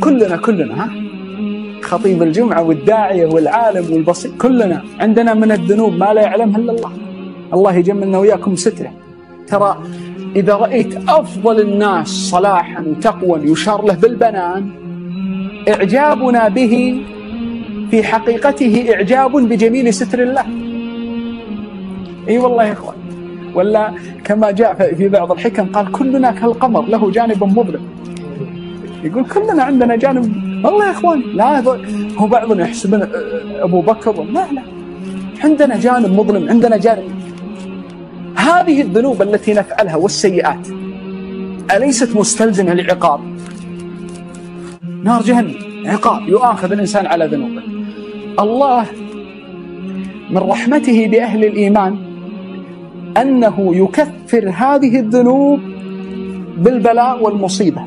كلنا كلنا ها؟ خطيب الجمعة والداعية والعالم والبسيط كلنا. عندنا من الذنوب ما لا يعلمها إلا الله. الله يجملنا وإياكم ستره ترى إذا رأيت أفضل الناس صلاحا وتقوى يشار له بالبنان إعجابنا به في حقيقته إعجاب بجميل ستر الله. إي والله يا إخوان. ولا كما جاء في بعض الحكم قال كلنا كالقمر له جانب مظلم يقول كلنا عندنا جانب. والله يا إخوان لا هو بعضنا يحسبنا أبو بكر. لا لا عندنا جانب مظلم عندنا جانب. هذه الذنوب التي نفعلها والسيئات أليست مستلزمة لعقاب؟ نار جهنم عقاب يؤاخذ الإنسان على ذنوبه. الله من رحمته بأهل الإيمان أنه يكفر هذه الذنوب بالبلاء والمصيبة.